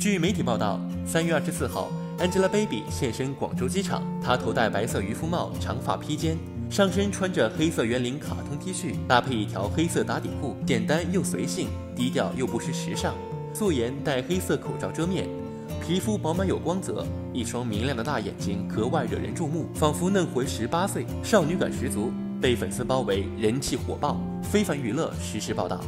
据媒体报道三月二十四号 angelababy 现身广州机场她头戴白色渔夫帽长发披肩上身穿着黑色圆领卡通 t 恤搭配一条黑色打底裤简单又随性低调又不失时尚。素颜戴黑色口罩遮面皮肤饱满有光泽一双明亮的大眼睛格外惹人注目。仿佛嫩回十八岁少女感十足被粉丝包围人气火爆。非凡娱乐实时报道。